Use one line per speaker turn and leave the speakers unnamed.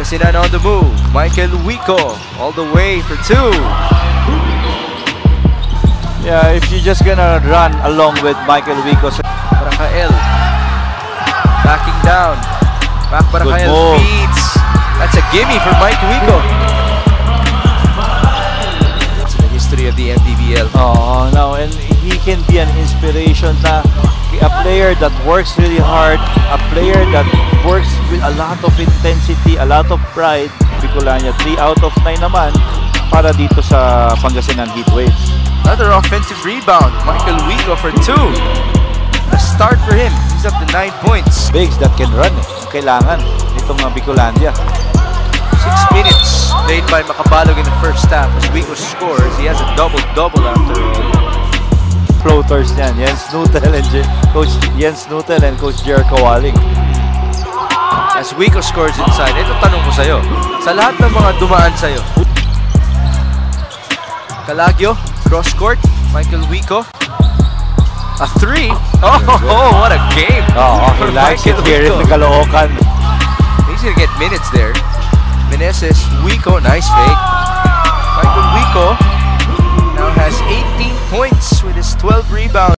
Pangasinan on the move. Michael Wico all the way for two.
Yeah, if you're just gonna run along with Michael Wico,
Barakael. Backing down. Back Barakael feeds. That's a gimme for Mike Wico. In the history of the MPBL.
oh no, and he can be an inspiration na a player that works really hard, a player that works with a lot of intensity, a lot of pride. Bicolania, 3 out of 9 naman para dito sa Pangasinan Heatwaves.
Another offensive rebound. Michael Wico for two. A start for him. He's up to nine points.
Bigs that can run eh. Kailangan itong mga Bicolandia.
Six minutes played by Makabalog in the first half. As Wico scores, he has a double-double after
Floaters niyan. Jens Nutel and J- Coach Jens Nutel and Coach Jer Kawaling.
As Wico scores inside, ito tanong ko sa'yo. Sa lahat ng mga dumaan sa'yo, Calagio, cross court, Michael Wico, a three. Oh, what a game! For
he likes it here in. Caloocan.
He's gonna get minutes there. Meneses, Wico, nice fake. Michael